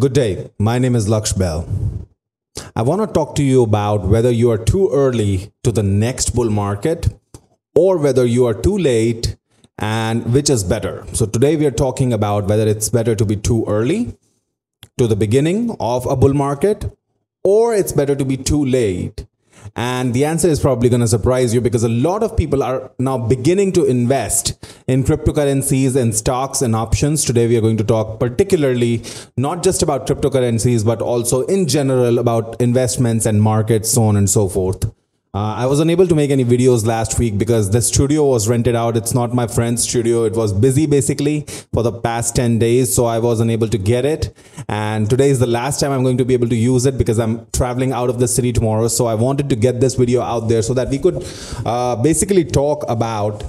Good day. My name is Lakshay Behl. I want to talk to you about whether you are too early to the next bull market or whether you are too late and which is better. So today we are talking about whether it's better to be too early to the beginning of a bull market or it's better to be too late and the answer is probably going to surprise you because a lot of people are now beginning to invest in cryptocurrencies and stocks and options. Today, we are going to talk particularly not just about cryptocurrencies, but also in general about investments and markets, so on and so forth. Uh, I was unable to make any videos last week because the studio was rented out. It's not my friend's studio. It was busy basically for the past 10 days, so I was unable to get it. And today is the last time I'm going to be able to use it because I'm traveling out of the city tomorrow. So I wanted to get this video out there so that we could uh, basically talk about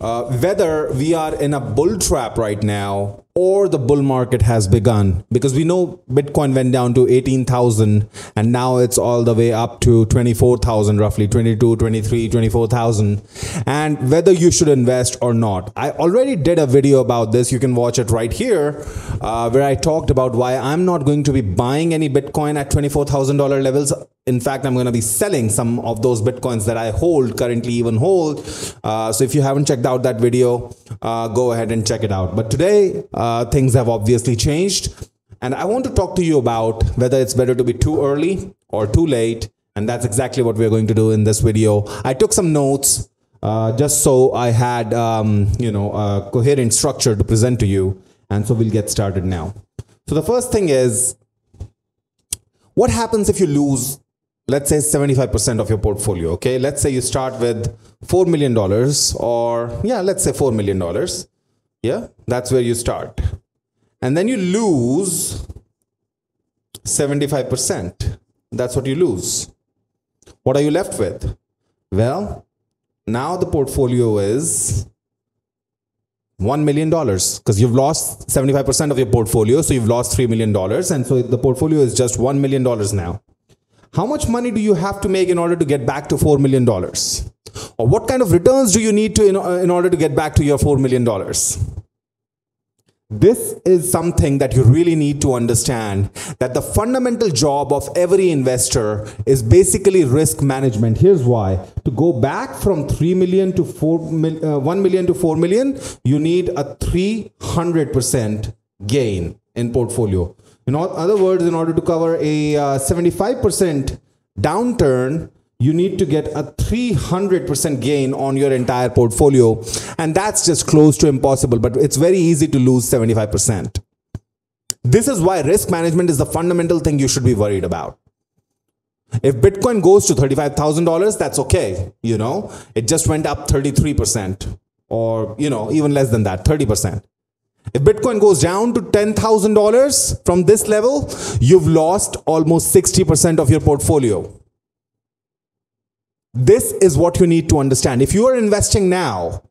uh, whether we are in a bull trap right now or the bull market has begun because we know bitcoin went down to 18000 and now it's all the way up to 24000 roughly 22 23 24000 and whether you should invest or not i already did a video about this you can watch it right here uh, where i talked about why i'm not going to be buying any bitcoin at $24000 levels in fact, I'm going to be selling some of those Bitcoins that I hold, currently even hold. Uh, so if you haven't checked out that video, uh, go ahead and check it out. But today, uh, things have obviously changed. And I want to talk to you about whether it's better to be too early or too late. And that's exactly what we're going to do in this video. I took some notes uh, just so I had, um, you know, a coherent structure to present to you. And so we'll get started now. So the first thing is, what happens if you lose let's say 75% of your portfolio okay let's say you start with 4 million dollars or yeah let's say 4 million dollars yeah that's where you start. And then you lose 75% that's what you lose. What are you left with? Well now the portfolio is $1 million because you've lost 75% of your portfolio so you've lost $3 million and so the portfolio is just $1 million now. How much money do you have to make in order to get back to $4 million? Or what kind of returns do you need to in, uh, in order to get back to your $4 million? This is something that you really need to understand that the fundamental job of every investor is basically risk management. Here's why. To go back from 3 million to 4 mil, uh, 1 million to 4 million, you need a 300% gain in portfolio. In other words, in order to cover a uh, 75% downturn, you need to get a 300% gain on your entire portfolio. And that's just close to impossible, but it's very easy to lose 75%. This is why risk management is the fundamental thing you should be worried about. If Bitcoin goes to $35,000, that's okay. You know, it just went up 33% or, you know, even less than that, 30%. If Bitcoin goes down to $10,000 from this level, you've lost almost 60% of your portfolio. This is what you need to understand. If you are investing now,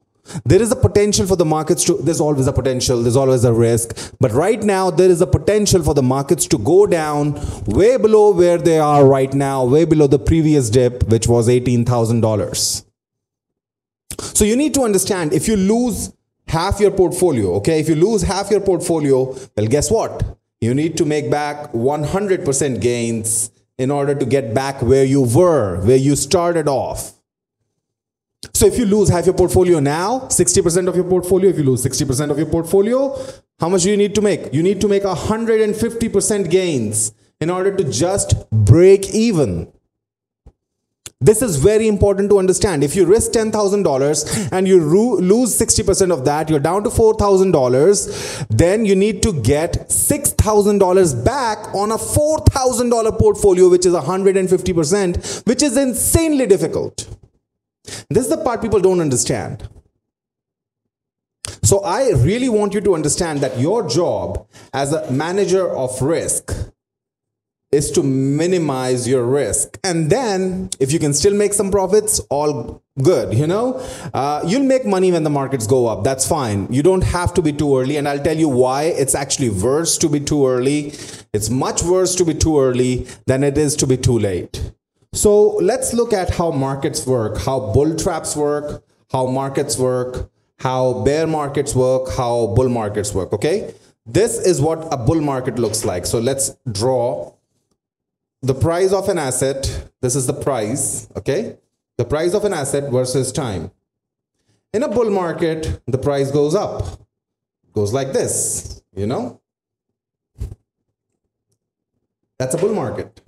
there is a potential for the markets to, there's always a potential, there's always a risk. But right now, there is a potential for the markets to go down way below where they are right now, way below the previous dip, which was $18,000. So you need to understand if you lose half your portfolio, okay? If you lose half your portfolio, well, guess what? You need to make back 100% gains in order to get back where you were, where you started off. So if you lose half your portfolio now, 60% of your portfolio, if you lose 60% of your portfolio, how much do you need to make? You need to make 150% gains in order to just break even. This is very important to understand. If you risk $10,000 and you lose 60% of that, you're down to $4,000, then you need to get $6,000 back on a $4,000 portfolio, which is 150%, which is insanely difficult. This is the part people don't understand. So I really want you to understand that your job as a manager of risk is to minimize your risk. And then if you can still make some profits, all good, you know? Uh, you'll make money when the markets go up. That's fine. You don't have to be too early. And I'll tell you why it's actually worse to be too early. It's much worse to be too early than it is to be too late. So let's look at how markets work, how bull traps work, how markets work, how bear markets work, how bull markets work, okay? this is what a bull market looks like. So let's draw the price of an asset. This is the price, okay? The price of an asset versus time. In a bull market, the price goes up, goes like this, you know? That's a bull market.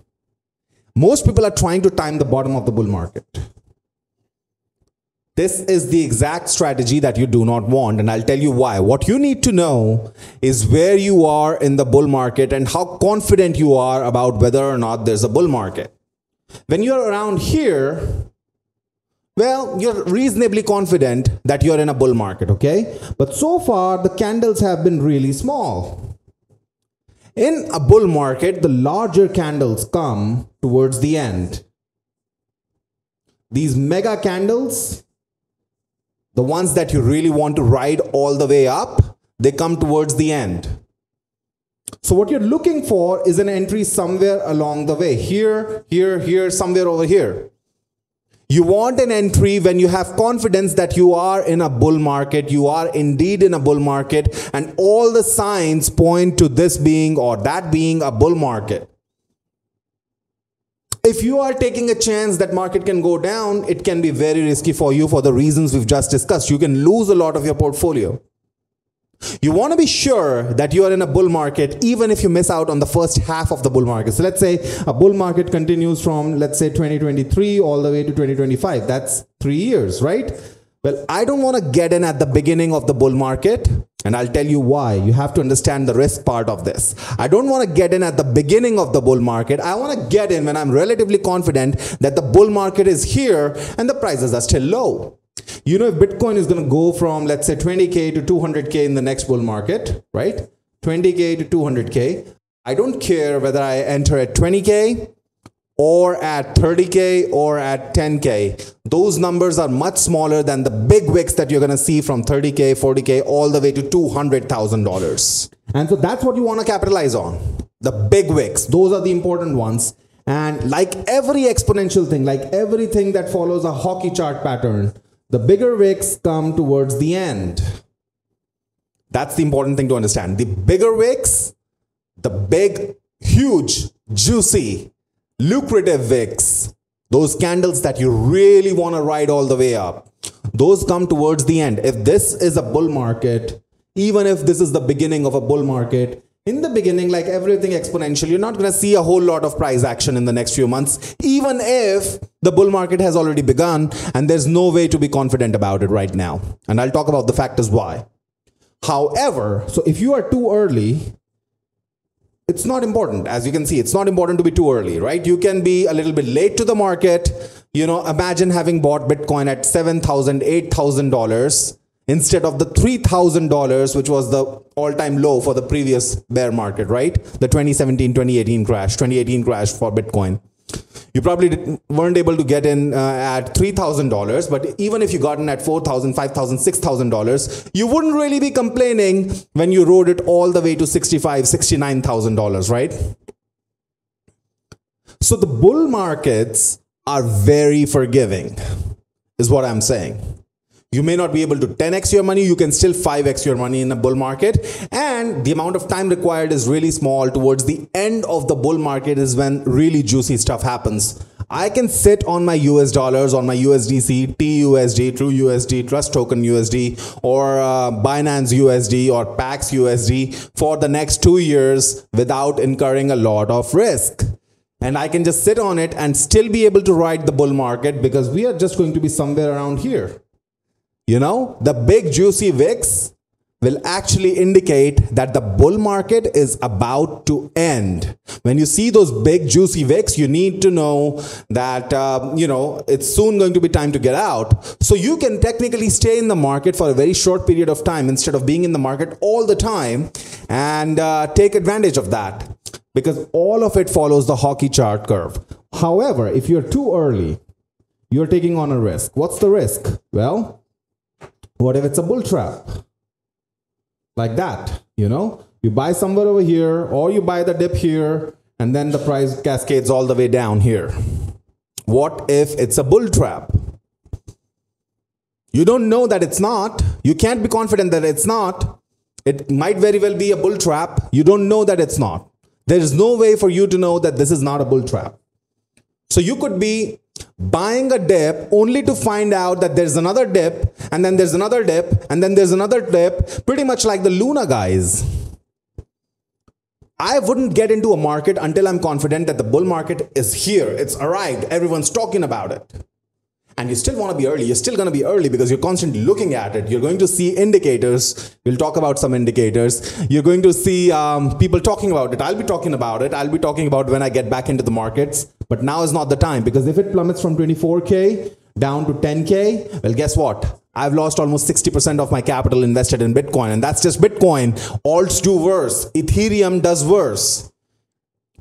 Most people are trying to time the bottom of the bull market. This is the exact strategy that you do not want, and I'll tell you why. What you need to know is where you are in the bull market and how confident you are about whether or not there's a bull market. When you're around here, well, you're reasonably confident that you're in a bull market, okay? But so far, the candles have been really small. In a bull market, the larger candles come towards the end. These mega candles, the ones that you really want to ride all the way up, they come towards the end. So what you're looking for is an entry somewhere along the way. Here, here, here, somewhere over here. You want an entry when you have confidence that you are in a bull market, you are indeed in a bull market, and all the signs point to this being or that being a bull market. If you are taking a chance that market can go down, it can be very risky for you for the reasons we've just discussed. You can lose a lot of your portfolio. You want to be sure that you are in a bull market even if you miss out on the first half of the bull market. So let's say a bull market continues from let's say 2023 all the way to 2025. That's 3 years, right? Well, I don't want to get in at the beginning of the bull market, and I'll tell you why. You have to understand the risk part of this. I don't want to get in at the beginning of the bull market. I want to get in when I'm relatively confident that the bull market is here and the prices are still low. You know, if Bitcoin is going to go from, let's say, 20K to 200K in the next bull market, right? 20K to 200K. I don't care whether I enter at 20K or at 30K or at 10K. Those numbers are much smaller than the big wicks that you're going to see from 30K, 40K, all the way to $200,000. And so that's what you want to capitalize on. The big wicks. Those are the important ones. And like every exponential thing, like everything that follows a hockey chart pattern, the bigger wicks come towards the end. That's the important thing to understand. The bigger wicks, the big, huge, juicy, lucrative wicks, those candles that you really want to ride all the way up, those come towards the end. If this is a bull market, even if this is the beginning of a bull market, in the beginning, like everything exponential, you're not going to see a whole lot of price action in the next few months, even if the bull market has already begun and there's no way to be confident about it right now. And I'll talk about the factors why. However, so if you are too early, it's not important. As you can see, it's not important to be too early, right? You can be a little bit late to the market. You know, imagine having bought Bitcoin at $7,000, $8,000 instead of the $3,000, which was the all time low for the previous bear market, right? The 2017 2018 crash, 2018 crash for Bitcoin. You probably weren't able to get in uh, at $3,000, but even if you got in at $4,000, $5,000, $6,000, you wouldn't really be complaining when you rode it all the way to $65,000, $69,000, right? So the bull markets are very forgiving, is what I'm saying. You may not be able to 10x your money, you can still 5x your money in a bull market. And the amount of time required is really small. Towards the end of the bull market is when really juicy stuff happens. I can sit on my US dollars, on my USDC, TUSD, True USD, Trust Token USD, or uh, Binance USD, or Pax USD for the next two years without incurring a lot of risk. And I can just sit on it and still be able to ride the bull market because we are just going to be somewhere around here. You know, the big juicy wicks will actually indicate that the bull market is about to end. When you see those big juicy wicks, you need to know that, uh, you know, it's soon going to be time to get out. So you can technically stay in the market for a very short period of time instead of being in the market all the time and uh, take advantage of that because all of it follows the hockey chart curve. However, if you're too early, you're taking on a risk. What's the risk? Well, what if it's a bull trap? Like that, you know? You buy somewhere over here, or you buy the dip here, and then the price cascades all the way down here. What if it's a bull trap? You don't know that it's not. You can't be confident that it's not. It might very well be a bull trap. You don't know that it's not. There is no way for you to know that this is not a bull trap. So you could be buying a dip only to find out that there's another dip, and then there's another dip, and then there's another dip, pretty much like the Luna guys. I wouldn't get into a market until I'm confident that the bull market is here. It's arrived. Everyone's talking about it. And you still want to be early. You're still going to be early because you're constantly looking at it. You're going to see indicators. We'll talk about some indicators. You're going to see um, people talking about it. I'll be talking about it. I'll be talking about when I get back into the markets. But now is not the time because if it plummets from 24K down to 10K, well, guess what? I've lost almost 60% of my capital invested in Bitcoin. And that's just Bitcoin. Alts do worse. Ethereum does worse.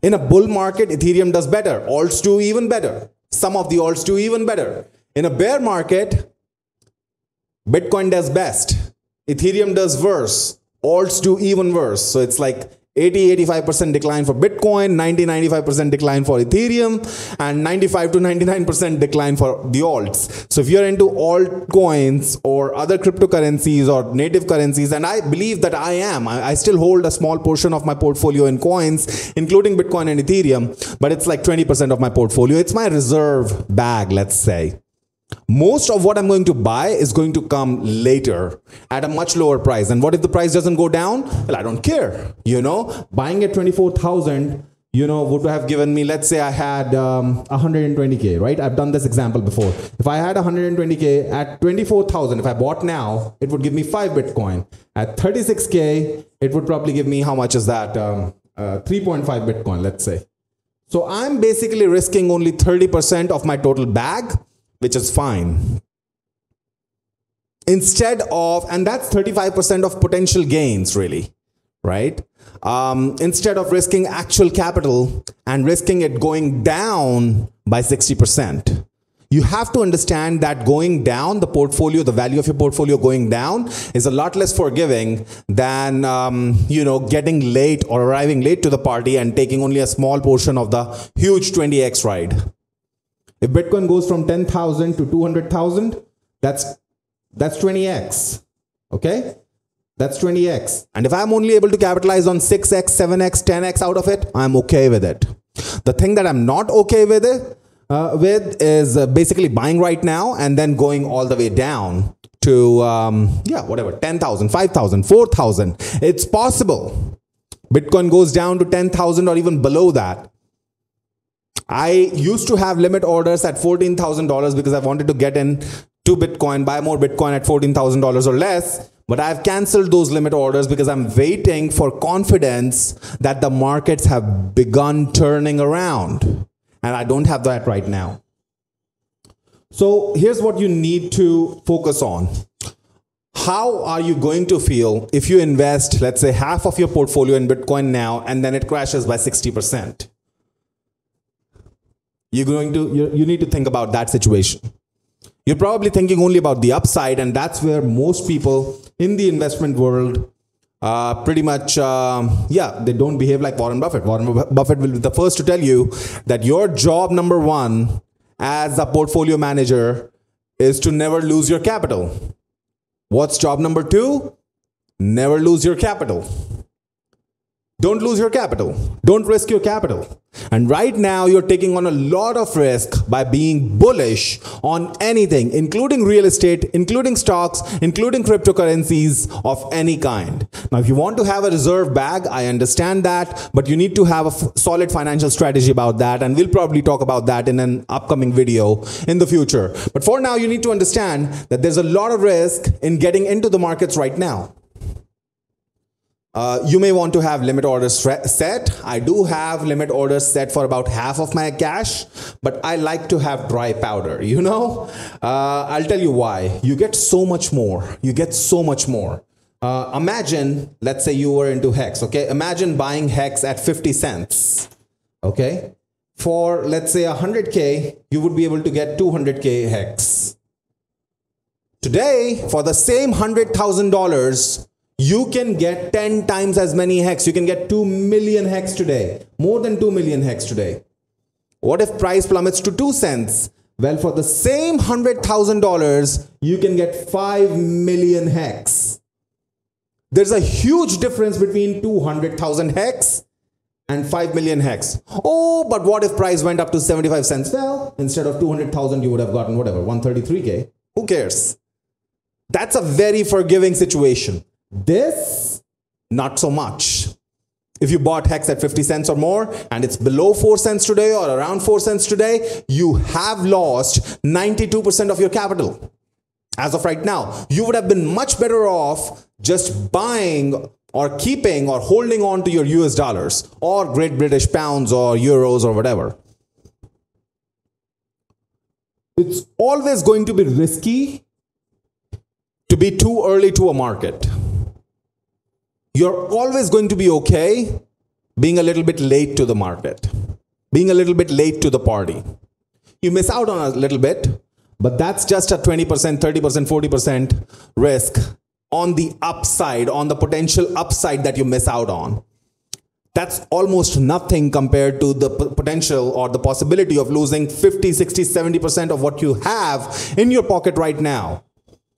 In a bull market, Ethereum does better. Alts do even better. Some of the alts do even better. In a bear market, Bitcoin does best. Ethereum does worse. Alts do even worse. So it's like 80 85% decline for Bitcoin, 90 95% decline for Ethereum, and 95 to 99% decline for the alts. So if you're into altcoins or other cryptocurrencies or native currencies, and I believe that I am, I, I still hold a small portion of my portfolio in coins, including Bitcoin and Ethereum, but it's like 20% of my portfolio. It's my reserve bag, let's say. Most of what I'm going to buy is going to come later at a much lower price. And what if the price doesn't go down? Well, I don't care. You know, buying at 24,000, you know, would have given me, let's say I had um, 120K, right? I've done this example before. If I had 120K at 24,000, if I bought now, it would give me five Bitcoin. At 36K, it would probably give me, how much is that? Um, uh, 3.5 Bitcoin, let's say. So I'm basically risking only 30% of my total bag which is fine. Instead of, and that's 35% of potential gains, really, right? Um, instead of risking actual capital and risking it going down by 60%. You have to understand that going down, the portfolio, the value of your portfolio going down is a lot less forgiving than, um, you know, getting late or arriving late to the party and taking only a small portion of the huge 20x ride. If Bitcoin goes from 10,000 to 200,000, that's that's 20x. Okay? That's 20x. And if I'm only able to capitalize on 6x, 7x, 10x out of it, I'm okay with it. The thing that I'm not okay with it uh, with is uh, basically buying right now and then going all the way down to um, yeah, whatever, 10,000, 5,000, 4,000. It's possible. Bitcoin goes down to 10,000 or even below that. I used to have limit orders at $14,000 because I wanted to get in to Bitcoin, buy more Bitcoin at $14,000 or less. But I've canceled those limit orders because I'm waiting for confidence that the markets have begun turning around. And I don't have that right now. So here's what you need to focus on. How are you going to feel if you invest, let's say, half of your portfolio in Bitcoin now and then it crashes by 60%? You're going to, you, you need to think about that situation. You're probably thinking only about the upside, and that's where most people in the investment world uh, pretty much, uh, yeah, they don't behave like Warren Buffett. Warren Buffett will be the first to tell you that your job number one as a portfolio manager is to never lose your capital. What's job number two? Never lose your capital. Don't lose your capital. Don't risk your capital. And right now, you're taking on a lot of risk by being bullish on anything, including real estate, including stocks, including cryptocurrencies of any kind. Now, if you want to have a reserve bag, I understand that, but you need to have a solid financial strategy about that. And we'll probably talk about that in an upcoming video in the future. But for now, you need to understand that there's a lot of risk in getting into the markets right now. Uh, you may want to have limit orders set. I do have limit orders set for about half of my cash, but I like to have dry powder, you know? Uh, I'll tell you why. You get so much more. You get so much more. Uh, imagine, let's say you were into Hex, okay? Imagine buying Hex at 50 cents, okay? For, let's say, 100K, you would be able to get 200K Hex. Today, for the same $100,000, you can get 10 times as many hex. You can get 2 million hex today, more than 2 million hex today. What if price plummets to 2 cents? Well, for the same $100,000, you can get 5 million hex. There's a huge difference between 200,000 hex and 5 million hex. Oh, but what if price went up to 75 cents? Well, instead of 200,000, you would have gotten whatever, 133K. Who cares? That's a very forgiving situation. This, not so much. If you bought Hex at 50 cents or more and it's below 4 cents today or around 4 cents today, you have lost 92% of your capital. As of right now, you would have been much better off just buying or keeping or holding on to your US dollars or Great British pounds or euros or whatever. It's always going to be risky to be too early to a market. You're always going to be okay being a little bit late to the market, being a little bit late to the party. You miss out on a little bit, but that's just a 20%, 30%, 40% risk on the upside, on the potential upside that you miss out on. That's almost nothing compared to the potential or the possibility of losing 50, 60, 70% of what you have in your pocket right now.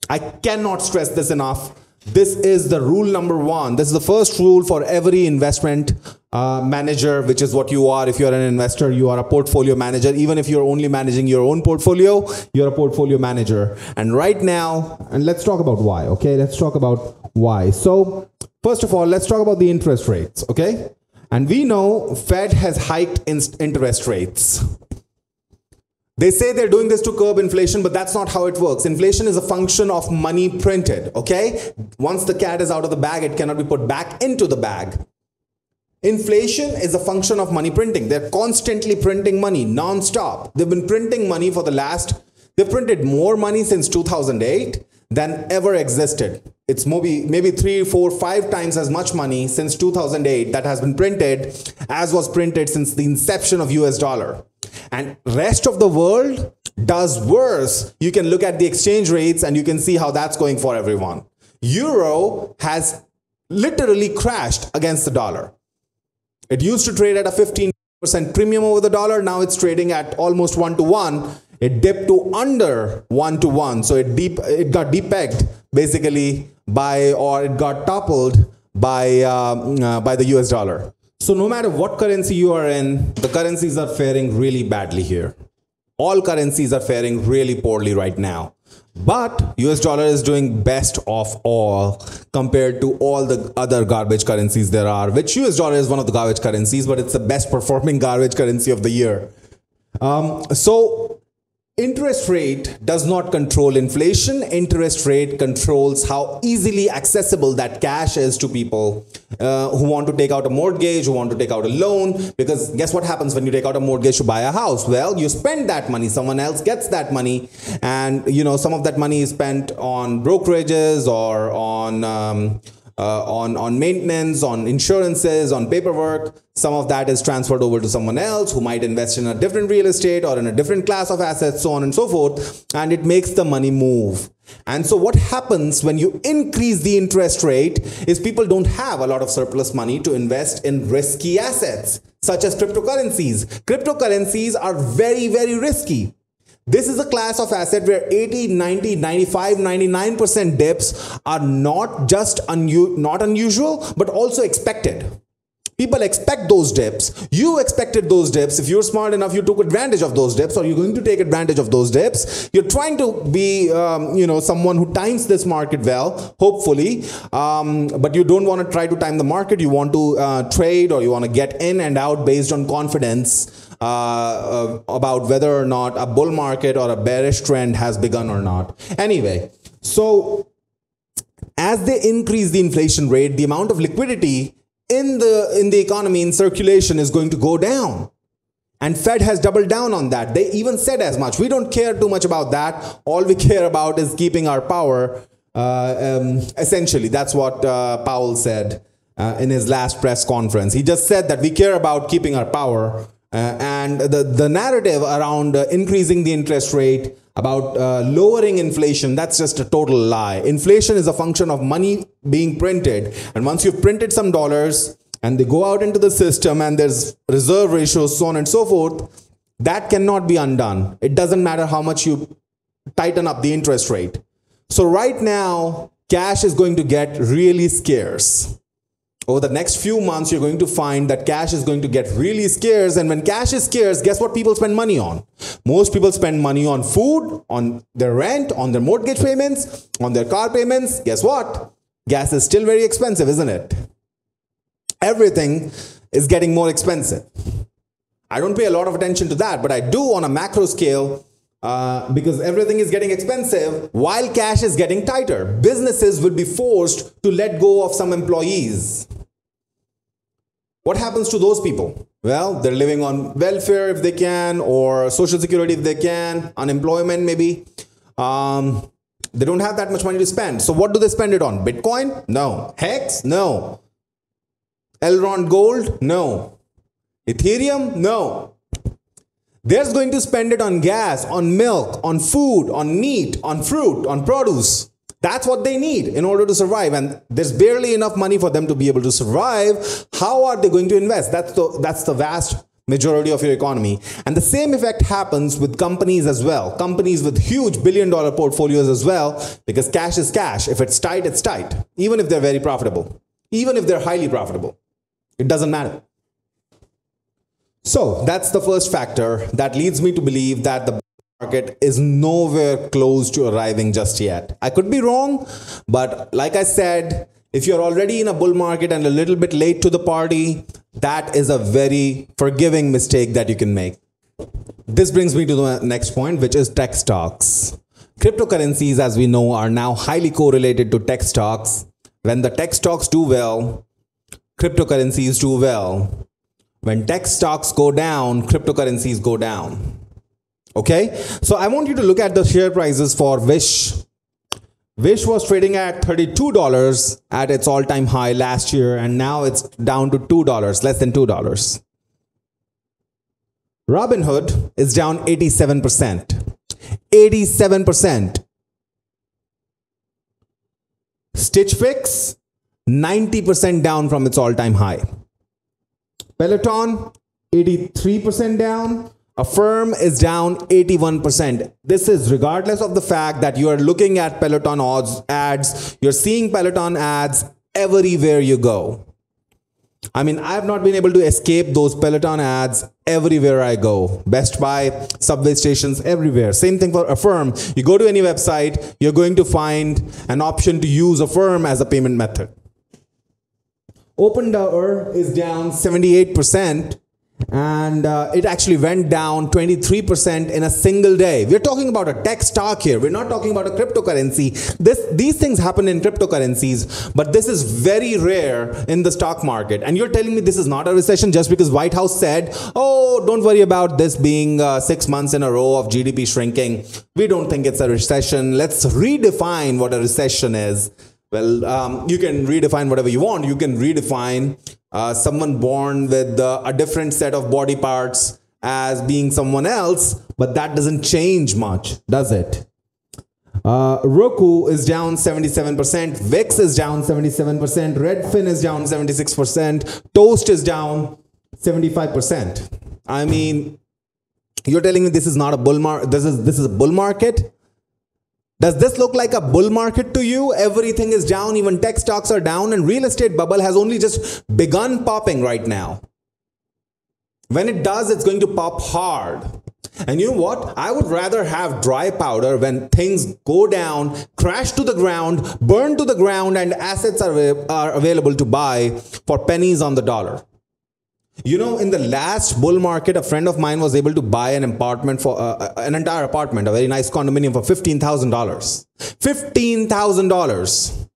I cannot stress this enough. This is the rule number one. This is the first rule for every investment uh, manager, which is what you are. If you're an investor, you are a portfolio manager. Even if you're only managing your own portfolio, you're a portfolio manager. And right now, and let's talk about why, okay? Let's talk about why. So, first of all, let's talk about the interest rates, okay? And we know Fed has hiked in interest rates. They say they're doing this to curb inflation, but that's not how it works. Inflation is a function of money printed, okay? Once the cat is out of the bag, it cannot be put back into the bag. Inflation is a function of money printing. They're constantly printing money non-stop. They've been printing money for the last, they've printed more money since 2008 than ever existed. It's maybe, maybe three, four, five times as much money since 2008 that has been printed as was printed since the inception of US dollar. And rest of the world does worse. You can look at the exchange rates and you can see how that's going for everyone. Euro has literally crashed against the dollar. It used to trade at a 15% premium over the dollar. Now it's trading at almost 1 to 1 it dipped to under 1 to 1 so it deep it got depegged basically by or it got toppled by uh, uh, by the US dollar so no matter what currency you are in, the currencies are faring really badly here. All currencies are faring really poorly right now. But US dollar is doing best of all compared to all the other garbage currencies there are, which US dollar is one of the garbage currencies, but it's the best performing garbage currency of the year. Um, so Interest rate does not control inflation. Interest rate controls how easily accessible that cash is to people uh, who want to take out a mortgage, who want to take out a loan. Because guess what happens when you take out a mortgage to buy a house? Well, you spend that money. Someone else gets that money. And, you know, some of that money is spent on brokerages or on... Um, uh, on, on maintenance, on insurances, on paperwork. Some of that is transferred over to someone else who might invest in a different real estate or in a different class of assets, so on and so forth. And it makes the money move. And so what happens when you increase the interest rate is people don't have a lot of surplus money to invest in risky assets such as cryptocurrencies. Cryptocurrencies are very, very risky. This is a class of asset where 80, 90, 95, 99% dips are not just unu- not unusual, but also expected. People expect those dips. You expected those dips. If you're smart enough, you took advantage of those dips, or you're going to take advantage of those dips. You're trying to be, um, you know, someone who times this market well, hopefully. Um, but you don't want to try to time the market. You want to uh, trade, or you want to get in and out based on confidence uh, about whether or not a bull market or a bearish trend has begun or not. Anyway, so as they increase the inflation rate, the amount of liquidity in the in the economy in circulation is going to go down. And Fed has doubled down on that. They even said as much. We don't care too much about that. All we care about is keeping our power. Uh, um, essentially, that's what uh, Powell said uh, in his last press conference. He just said that we care about keeping our power and the, the narrative around uh, increasing the interest rate, about uh, lowering inflation, that's just a total lie. Inflation is a function of money being printed. And once you've printed some dollars and they go out into the system and there's reserve ratios, so on and so forth, that cannot be undone. It doesn't matter how much you tighten up the interest rate. So right now, cash is going to get really scarce. Over the next few months, you're going to find that cash is going to get really scarce. And when cash is scarce, guess what people spend money on? Most people spend money on food, on their rent, on their mortgage payments, on their car payments. Guess what? Gas is still very expensive, isn't it? Everything is getting more expensive. I don't pay a lot of attention to that, but I do on a macro scale uh, because everything is getting expensive while cash is getting tighter. Businesses will be forced to let go of some employees. What happens to those people? Well, they're living on welfare if they can, or social security if they can, unemployment maybe. Um, they don't have that much money to spend. So, what do they spend it on? Bitcoin? No. Hex? No. Elrond Gold? No. Ethereum? No. They're going to spend it on gas, on milk, on food, on meat, on fruit, on produce. That's what they need in order to survive. And there's barely enough money for them to be able to survive. How are they going to invest? That's the, that's the vast majority of your economy. And the same effect happens with companies as well. Companies with huge billion dollar portfolios as well, because cash is cash. If it's tight, it's tight, even if they're very profitable, even if they're highly profitable. It doesn't matter. So that's the first factor that leads me to believe that the market is nowhere close to arriving just yet. I could be wrong, but like I said, if you're already in a bull market and a little bit late to the party, that is a very forgiving mistake that you can make. This brings me to the next point, which is tech stocks. Cryptocurrencies, as we know, are now highly correlated to tech stocks. When the tech stocks do well, cryptocurrencies do well. When tech stocks go down, cryptocurrencies go down. Okay, so I want you to look at the share prices for Wish. Wish was trading at $32 at its all time high last year, and now it's down to $2, less than $2. Robinhood is down 87%. 87%. Stitch Fix 90% down from its all time high. Peloton, 83% down. Affirm is down 81%. This is regardless of the fact that you are looking at Peloton odds, ads, you're seeing Peloton ads everywhere you go. I mean, I've not been able to escape those Peloton ads everywhere I go. Best Buy, subway stations, everywhere. Same thing for Affirm. You go to any website, you're going to find an option to use Affirm as a payment method. Opendoor is down 78% and uh, it actually went down 23% in a single day. We're talking about a tech stock here. We're not talking about a cryptocurrency. This, these things happen in cryptocurrencies, but this is very rare in the stock market. And you're telling me this is not a recession just because White House said, oh, don't worry about this being uh, six months in a row of GDP shrinking. We don't think it's a recession. Let's redefine what a recession is. Well, um, you can redefine whatever you want. You can redefine uh, someone born with uh, a different set of body parts as being someone else, but that doesn't change much, does it? Uh, Roku is down 77%, VIX is down 77%, Redfin is down 76%, Toast is down 75%. I mean, you're telling me this is not a bull market, this is, this is a bull market? Does this look like a bull market to you? Everything is down, even tech stocks are down, and real estate bubble has only just begun popping right now. When it does, it's going to pop hard. And you know what? I would rather have dry powder when things go down, crash to the ground, burn to the ground, and assets are, are available to buy for pennies on the dollar. You know, in the last bull market, a friend of mine was able to buy an apartment for uh, uh an entire apartment, a very nice condominium for $15,000. $15,000.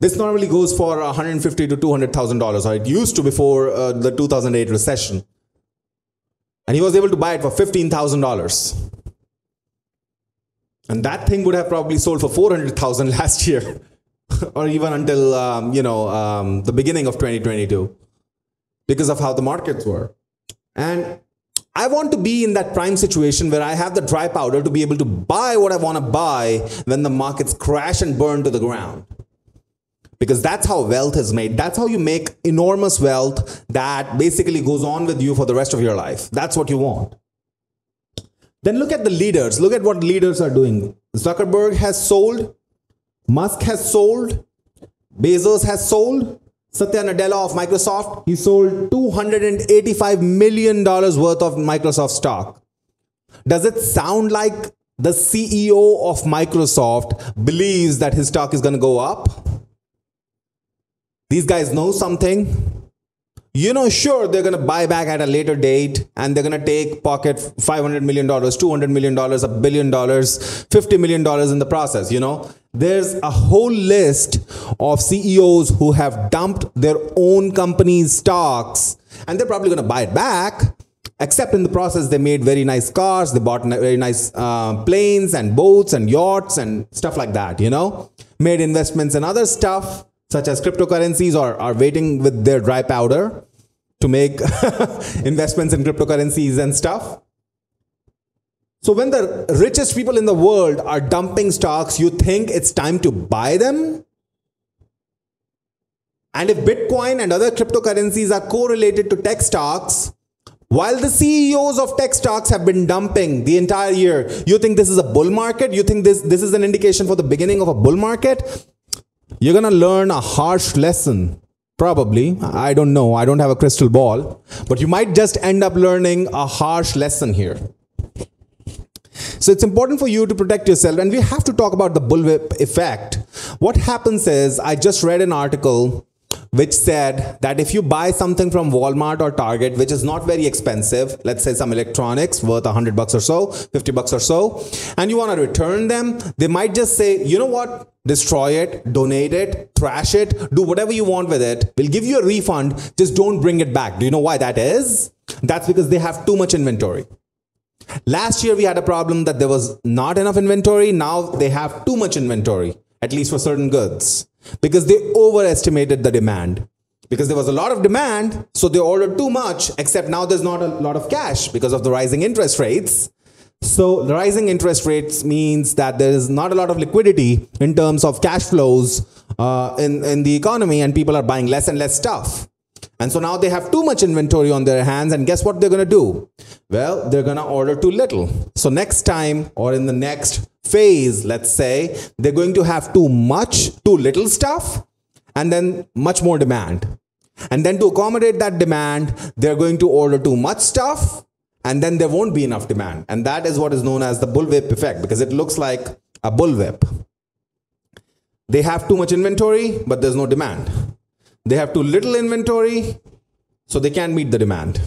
This normally goes for 150 to $200,000, or it used to before uh, the 2008 recession. And he was able to buy it for $15,000. And that thing would have probably sold for 400,000 last year, or even until, um, you know, um, the beginning of 2022 because of how the markets were. And I want to be in that prime situation where I have the dry powder to be able to buy what I want to buy when the markets crash and burn to the ground. Because that's how wealth is made. That's how you make enormous wealth that basically goes on with you for the rest of your life. That's what you want. Then look at the leaders. Look at what leaders are doing. Zuckerberg has sold Musk has sold, Bezos has sold, Satya Nadella of Microsoft, he sold $285 million worth of Microsoft stock. Does it sound like the CEO of Microsoft believes that his stock is going to go up? These guys know something you know, sure, they're going to buy back at a later date and they're going to take pocket $500 million, $200 million, a billion dollars, $50 million in the process. You know, there's a whole list of CEOs who have dumped their own company's stocks and they're probably going to buy it back. Except in the process, they made very nice cars, they bought very nice uh, planes and boats and yachts and stuff like that, you know, made investments in other stuff such as cryptocurrencies or are waiting with their dry powder to make investments in cryptocurrencies and stuff. So when the richest people in the world are dumping stocks, you think it's time to buy them? And if Bitcoin and other cryptocurrencies are correlated to tech stocks, while the CEOs of tech stocks have been dumping the entire year, you think this is a bull market? You think this, this is an indication for the beginning of a bull market? You're going to learn a harsh lesson. Probably. I don't know. I don't have a crystal ball. But you might just end up learning a harsh lesson here. So it's important for you to protect yourself. And we have to talk about the bullwhip effect. What happens is, I just read an article which said that if you buy something from Walmart or Target, which is not very expensive, let's say some electronics worth 100 bucks or so, 50 bucks or so, and you want to return them, they might just say, you know what? Destroy it, donate it, trash it, do whatever you want with it. We'll give you a refund, just don't bring it back. Do you know why that is? That's because they have too much inventory. Last year, we had a problem that there was not enough inventory. Now they have too much inventory, at least for certain goods because they overestimated the demand. Because there was a lot of demand, so they ordered too much, except now there's not a lot of cash because of the rising interest rates. So, the rising interest rates means that there is not a lot of liquidity in terms of cash flows uh, in, in the economy, and people are buying less and less stuff. And so now they have too much inventory on their hands, and guess what they're going to do? Well, they're going to order too little. So, next time or in the next phase, let's say, they're going to have too much, too little stuff, and then much more demand. And then to accommodate that demand, they're going to order too much stuff, and then there won't be enough demand. And that is what is known as the bullwhip effect because it looks like a bullwhip. They have too much inventory, but there's no demand. They have too little inventory, so they can't meet the demand.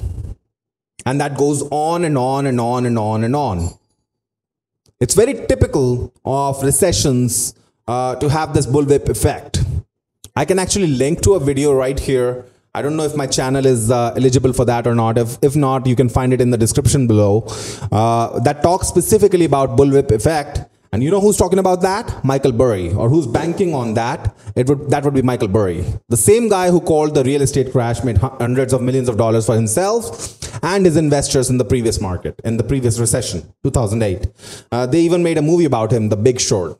And that goes on and on and on and on and on. It's very typical of recessions uh, to have this bullwhip effect. I can actually link to a video right here. I don't know if my channel is uh, eligible for that or not. If, if not, you can find it in the description below. Uh, that talks specifically about bullwhip effect and you know who's talking about that? Michael Burry. Or who's banking on that? It would, that would be Michael Burry. The same guy who called the real estate crash made hundreds of millions of dollars for himself and his investors in the previous market, in the previous recession, 2008. Uh, they even made a movie about him, The Big Short.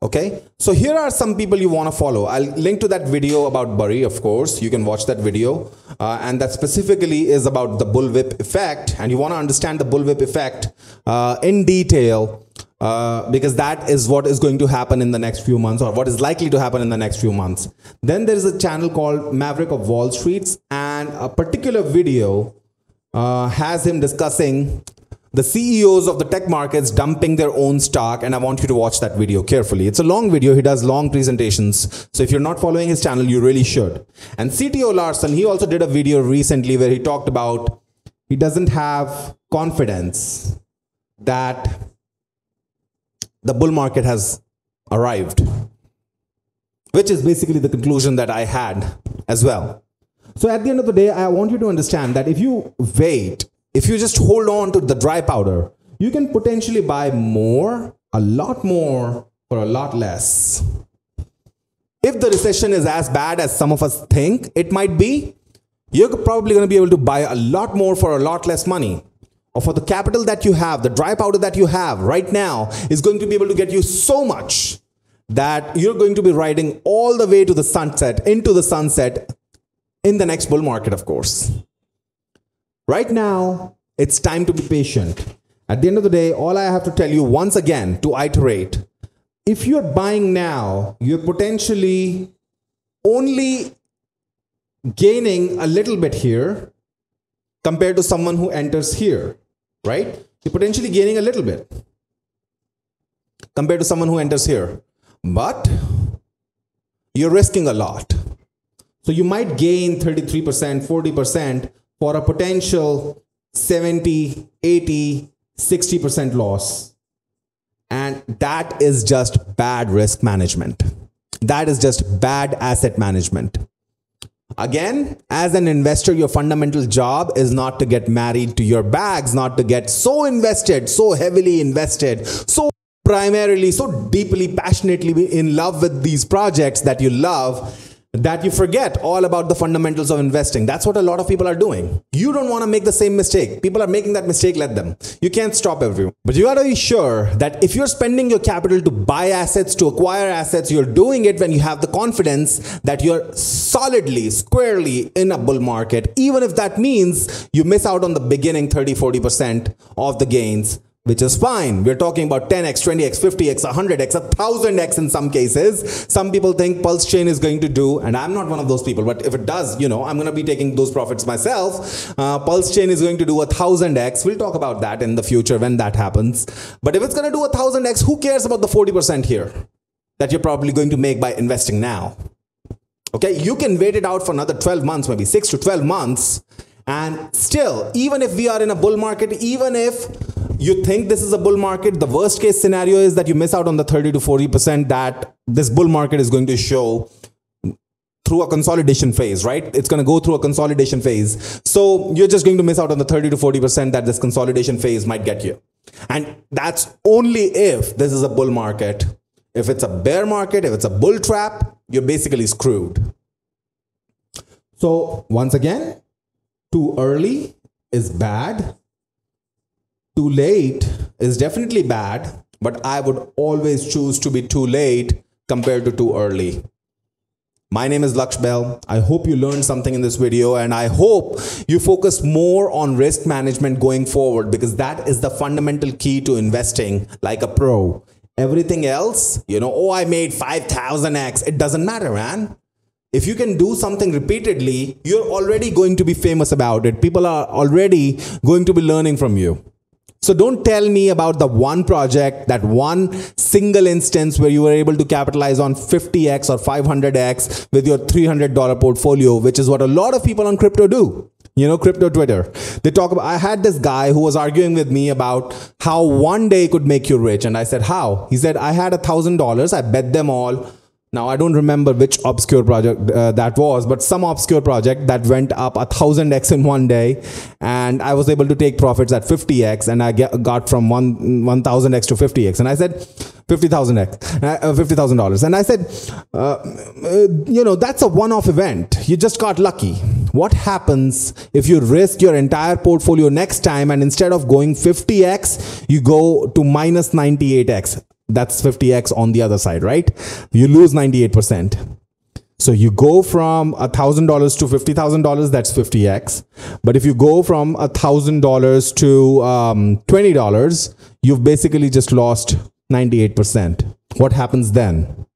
Okay, so here are some people you want to follow. I'll link to that video about Burry, of course. You can watch that video. Uh, and that specifically is about the bullwhip effect. And you want to understand the bullwhip effect uh, in detail uh, because that is what is going to happen in the next few months or what is likely to happen in the next few months. Then there is a channel called Maverick of Wall streets and a particular video uh, has him discussing the CEOs of the tech markets dumping their own stock and I want you to watch that video carefully. It's a long video. He does long presentations. So if you're not following his channel, you really should. And CTO Larsson, he also did a video recently where he talked about he doesn't have confidence that the bull market has arrived, which is basically the conclusion that I had as well. So at the end of the day, I want you to understand that if you wait if you just hold on to the dry powder, you can potentially buy more, a lot more, for a lot less. If the recession is as bad as some of us think it might be, you're probably going to be able to buy a lot more for a lot less money. Or for the capital that you have, the dry powder that you have right now is going to be able to get you so much that you're going to be riding all the way to the sunset, into the sunset in the next bull market, of course. Right now, it's time to be patient. At the end of the day, all I have to tell you once again to iterate if you're buying now, you're potentially only gaining a little bit here compared to someone who enters here, right? You're potentially gaining a little bit compared to someone who enters here. But you're risking a lot. So you might gain 33%, 40% for a potential 70, 80, 60% loss. And that is just bad risk management. That is just bad asset management. Again, as an investor, your fundamental job is not to get married to your bags, not to get so invested, so heavily invested, so primarily, so deeply, passionately in love with these projects that you love that you forget all about the fundamentals of investing. That's what a lot of people are doing. You don't want to make the same mistake. People are making that mistake, let them. You can't stop everyone. But you got to be sure that if you're spending your capital to buy assets, to acquire assets, you're doing it when you have the confidence that you're solidly, squarely in a bull market, even if that means you miss out on the beginning 30, 40% of the gains which is fine. We're talking about 10x, 20x, 50x, 100x, 1000x in some cases. Some people think Pulse Chain is going to do, and I'm not one of those people, but if it does, you know, I'm going to be taking those profits myself. Uh, Pulse Chain is going to do a 1000x. We'll talk about that in the future when that happens. But if it's going to do a 1000x, who cares about the 40% here that you're probably going to make by investing now? Okay, you can wait it out for another 12 months, maybe 6 to 12 months. And still, even if we are in a bull market, even if you think this is a bull market, the worst case scenario is that you miss out on the 30 to 40% that this bull market is going to show through a consolidation phase, right? It's going to go through a consolidation phase. So you're just going to miss out on the 30 to 40% that this consolidation phase might get you. And that's only if this is a bull market. If it's a bear market, if it's a bull trap, you're basically screwed. So once again, too early is bad too late is definitely bad, but I would always choose to be too late compared to too early. My name is Lakshay Behl. I hope you learned something in this video and I hope you focus more on risk management going forward because that is the fundamental key to investing like a pro. Everything else, you know, oh, I made 5000x. It doesn't matter, man. If you can do something repeatedly, you're already going to be famous about it. People are already going to be learning from you. So don't tell me about the one project, that one single instance where you were able to capitalize on 50x or 500x with your $300 portfolio, which is what a lot of people on crypto do. You know, crypto Twitter. They talk about, I had this guy who was arguing with me about how one day could make you rich. And I said, how? He said, I had a thousand dollars. I bet them all now, I don't remember which obscure project uh, that was, but some obscure project that went up a thousand X in one day. And I was able to take profits at 50X and I get, got from one, 1000X to 50X. And I said, 50,000 X, uh, $50,000. And I said, uh, uh, you know, that's a one off event. You just got lucky. What happens if you risk your entire portfolio next time and instead of going 50X, you go to minus 98X? That's 50x on the other side, right? You lose 98%. So you go from $1,000 to $50,000, that's 50x. But if you go from $1,000 to um, $20, you've basically just lost 98%. What happens then?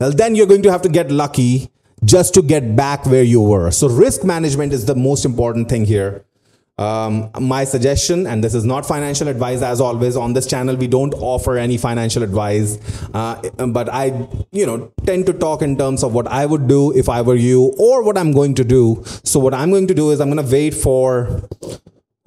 Well, then you're going to have to get lucky just to get back where you were. So risk management is the most important thing here. Um, my suggestion, and this is not financial advice as always on this channel, we don't offer any financial advice, uh, but I, you know, tend to talk in terms of what I would do if I were you or what I'm going to do. So what I'm going to do is I'm going to wait for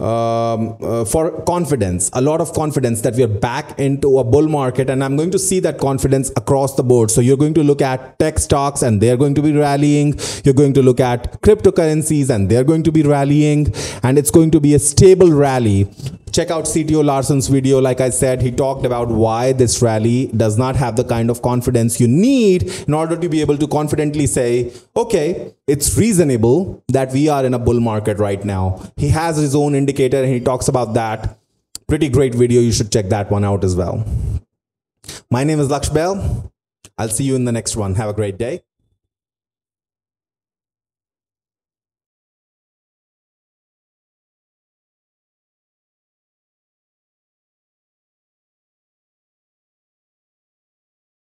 um, uh, for confidence, a lot of confidence that we are back into a bull market, and I'm going to see that confidence across the board. So you're going to look at tech stocks, and they're going to be rallying. You're going to look at cryptocurrencies, and they're going to be rallying, and it's going to be a stable rally check out CTO Larsson's video. Like I said, he talked about why this rally does not have the kind of confidence you need in order to be able to confidently say, okay, it's reasonable that we are in a bull market right now. He has his own indicator and he talks about that. Pretty great video. You should check that one out as well. My name is Lakshay Behl. I'll see you in the next one. Have a great day.